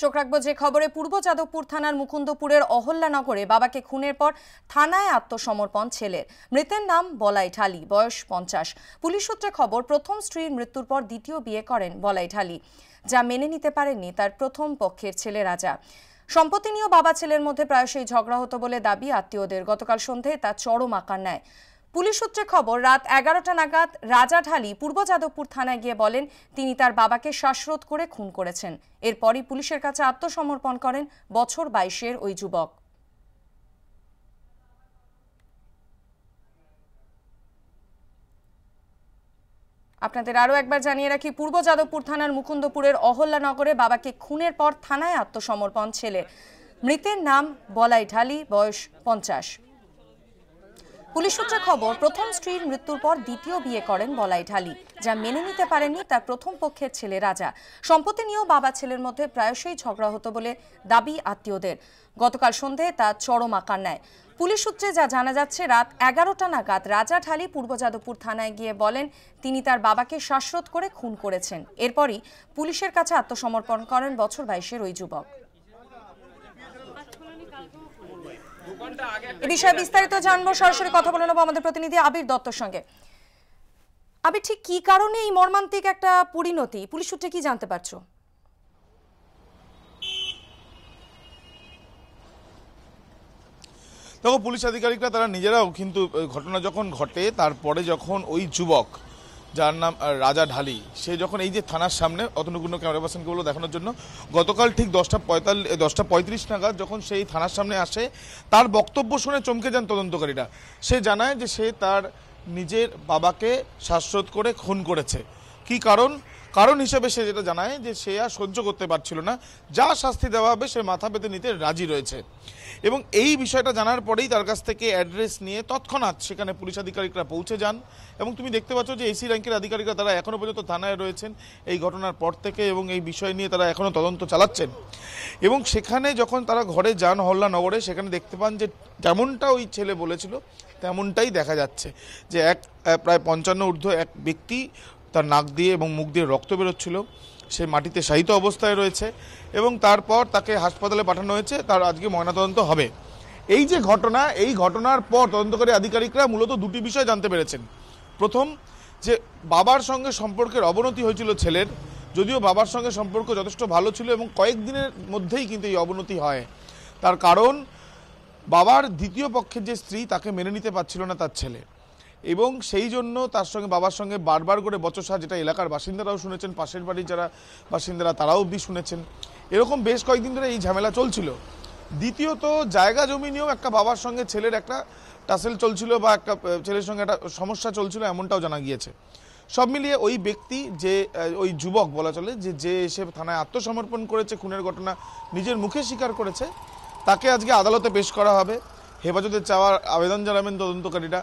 চোখ রাখব যে খবরে, পূর্ব যাদবপুর থানার মুকুন্দপুরের অহল্যানগরে বাবাকে খুনের পর থানায় আত্মসমর্পণ ছেলের। মৃতের নাম বলাই ঠালি বয়স পঞ্চাশ। পুলিশ সূত্রে খবর, প্রথম স্ত্রীর মৃত্যুর পর দ্বিতীয় বিয়ে করেন বলাই ঠালি যা মেনে নিতে পারেননি তার প্রথম পক্ষের ছেলে রাজা। সম্পত্তি নিয়েও বাবা ছেলের মধ্যে প্রায়শই ঝগড়া হতো বলে দাবি আত্মীয়দের। গতকাল সন্ধে তা চরম আকার নেয়। পুলিশ সূত্রে খবর, রাত এগারোটা নাগাদ রাজা ঢালি পূর্ব যাদবপুর থানায় গিয়ে বলেন, তিনি তার বাবাকে শ্বাসরোধ করে খুন করেছেন। এরপরই পুলিশের কাছে আত্মসমর্পণ করেন বছর বাইশের ওই যুবক। আপনাদের আরও একবার জানিয়ে রাখি, পূর্ব যাদবপুর থানার মুকুন্দপুরের অহল্যানগরে বাবাকে খুনের পর থানায় আত্মসমর্পণ, ছেলে। মৃতের নাম বলাই ঢালি, বয়স পঞ্চাশ। পুলিশ সূত্রে খবর, প্রথম স্ত্রীর মৃত্যুর পর দ্বিতীয় বিয়ে করেন বলাই ঢালি, যা মেনে নিতে পারেননি তার প্রথম পক্ষের ছেলে রাজা। সম্পত্তি নিয়েও বাবা ছেলের মধ্যে প্রায়শই ঝগড়া হতো বলে দাবি আত্মীয়দের। গতকাল সন্ধে তা চরম আকার নেয়। পুলিশ সূত্রে যা জানা যাচ্ছে, রাত এগারোটা নাগাদ রাজা ঢালি পূর্ব যাদবপুর থানায় গিয়ে বলেন, তিনি তার বাবাকে শ্বাসরোধ করে খুন করেছেন। এরপরই পুলিশের কাছে আত্মসমর্পণ করেন বছর বাইশের ওই যুবক। এ বিষয়ে বিস্তারিত জানব, সরাসরি কথা বলে নেব আমাদের প্রতিনিধি আবির দত্তর সঙ্গে। আবির, ঠিক কি কারণে এই মর্মান্তিক একটা পরিণতি? পুলিশ সূত্রে কি জানতে পারছ? দেখো, পুলিশ আধিকারিকরা তারা নিজেরাও কিন্তু ঘটনা যখন ঘটে, তারপরে যখন ওই যুবক যার নাম রাজা ঢালি। সে যখন এই যে থানার সামনে অতনুগুণ্য ক্যামেরা পার্সনকে বলল দেখানোর জন্য, গতকাল ঠিক দশটা পঁয়তাল্লিশ দশটা পঁয়ত্রিশ নাগাদ যখন সেই থানার সামনে আসে, তার বক্তব্য শুনে চমকে যান তদন্তকারীরা। সে জানায় যে সে তার নিজের বাবাকে শ্বাসরোধ করে খুন করেছে। কি কারণ? কারণ হিসেবে সে যেটা জানায় যে সে আর সহ্য করতে পারছিল না, যা শাস্তি দেওয়া হবে সে মাথা পেতে নিতে রাজি রয়েছে। এবং এই বিষয়টা জানার পরেই তার কাছ থেকে অ্যাড্রেস নিয়ে তৎক্ষণাৎ সেখানে পুলিশ আধিকারিকরা পৌঁছে যান। এবং তুমি দেখতে পাচ্ছ যে এসি র্যাঙ্কের আধিকারিকরা তারা এখনও পর্যন্ত থানায় রয়েছেন। এই ঘটনার পর থেকে এবং এই বিষয় নিয়ে তারা এখনও তদন্ত চালাচ্ছেন। এবং সেখানে যখন তারা ঘরে যান হল্লা নগরে সেখানে দেখতে পান যে যেমনটা ওই ছেলে বলেছিল, তেমনটাই দেখা যাচ্ছে যে এক প্রায় পঞ্চান্ন ঊর্ধ্ব এক ব্যক্তি তার নাক দিয়ে এবং মুখ দিয়ে রক্ত বেরোচ্ছিল। সে মাটিতে শায়িত অবস্থায় রয়েছে এবং তারপর তাকে হাসপাতালে পাঠানো হয়েছে। তার আজকে ময়নাতদন্ত হবে। এই যে ঘটনা, এই ঘটনার পর তদন্তকারী আধিকারিকরা মূলত দুটি বিষয় জানতে পেরেছেন। প্রথম, যে বাবার সঙ্গে সম্পর্কের অবনতি হয়েছিল ছেলের। যদিও বাবার সঙ্গে সম্পর্ক যথেষ্ট ভালো ছিল এবং কয়েকদিনের মধ্যেই কিন্তু এই অবনতি হয়। তার কারণ, বাবার দ্বিতীয় পক্ষের যে স্ত্রী তাকে মেনে নিতে পারছিল না তার ছেলে। এবং সেই জন্য তার সঙ্গে বাবার সঙ্গে বারবার করে বচসা, যেটা এলাকার বাসিন্দারাও শুনেছেন, পাশের বাড়ির যারা বাসিন্দারা তারাও অব্দি শুনেছেন। এরকম বেশ কয়েকদিন ধরে এই ঝামেলা চলছিল। দ্বিতীয়ত, জায়গা জমি নিয়েও একটা বাবার সঙ্গে ছেলের একটা টাসেল চলছিল বা একটা ছেলের সঙ্গে একটা সমস্যা চলছিল এমনটাও জানা গিয়েছে। সব মিলিয়ে ওই ব্যক্তি যে ওই যুবক বলা চলে, যে যে এসে থানায় আত্মসমর্পণ করেছে, খুনের ঘটনা নিজের মুখে স্বীকার করেছে, তাকে আজকে আদালতে পেশ করা হবে। হেফাজতে চাওয়ার আবেদন জানাবেন তদন্তকারীরা।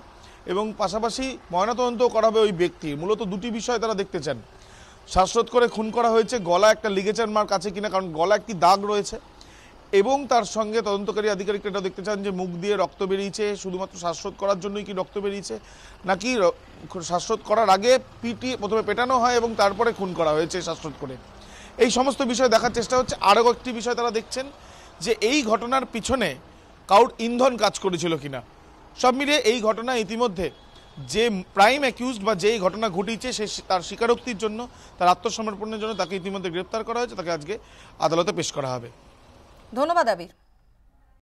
এবং পাশাপাশি ময়নাতদন্ত করা হবে ওই ব্যক্তি। মূলত দুটি বিষয় তারা দেখতে চান। শ্বাসরোধ করে খুন করা হয়েছে, গলা একটা লিগেচার মার্ক আছে কিনা, কারণ গলা একটি দাগ রয়েছে। এবং তার সঙ্গে তদন্তকারী আধিকারিকরা এটা দেখতে চান যে মুখ দিয়ে রক্ত বেরিয়েছে, শুধুমাত্র শ্বাসরোধ করার জন্যই কি রক্ত বেরিয়েছে, নাকি শ্বাসরোধ করার আগে পিটি প্রথমে পেটানো হয় এবং তারপরে খুন করা হয়েছে শ্বাসরোধ করে। এই সমস্ত বিষয় দেখার চেষ্টা হচ্ছে। আরও একটি বিষয় তারা দেখছেন যে এই ঘটনার পিছনে কাউর ইন্ধন কাজ করেছিল কিনা। সব মিলিয়ে এই ঘটনা ইতিমধ্যে যে প্রাইম অ্যাকিউজড বা যেই ঘটনা ঘটিয়েছে সে তার স্বীকারোক্তির জন্য, তার আত্মসমর্পণের জন্য তাকে ইতিমধ্যে গ্রেপ্তার করা হয়েছে, তাকে আজকে আদালতে পেশ করা হবে। ধন্যবাদ, আবির।